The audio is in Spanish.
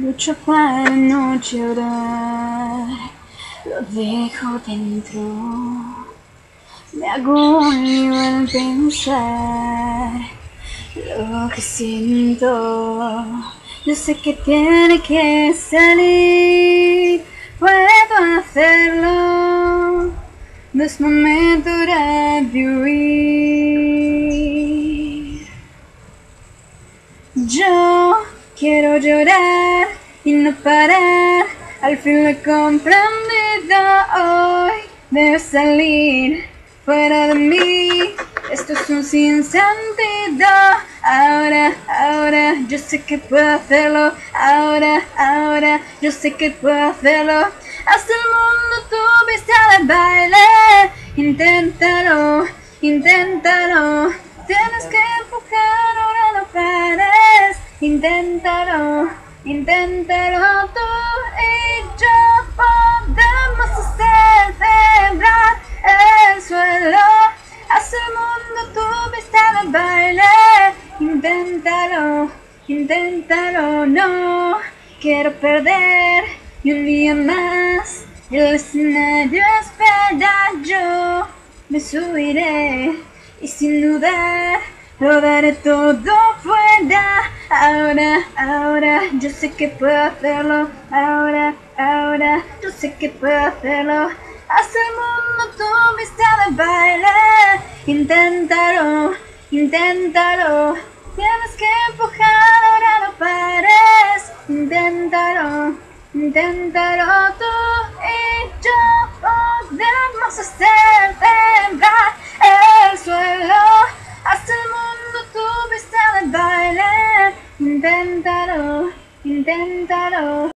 Lucho para no llorar, lo dejo dentro. Me lío al pensar lo que siento. Yo sé que tiene que salir, puedo hacerlo. No es momento de huir. Yo quiero llorar y no parar. Al fin lo he comprendido hoy. Debe salir fuera de mí. Esto es un sinsentido. Ahora, ahora, yo sé que puedo hacerlo. Ahora, ahora, yo sé que puedo hacerlo. Hasta el mundo tu vista de baile. Inténtalo, inténtalo. Tienes que empujar, Inténtalo, tú y yo podemos hacer temblar el suelo. Haz el mundo tu vista de baile. Inténtalo, inténtalo, no quiero perder y un día más el escenario espera yo me subiré y sin dudar lo daré todo fuera. Ahora, ahora, yo sé que puedo hacerlo. Ahora, ahora, yo sé que puedo hacerlo. Haz el mundo tu vista de baile. Inténtalo, inténtalo. Tienes que empujar, ahora no pares. Inténtalo, inténtalo tú tu vista de baile. Inténtalo, inténtalo.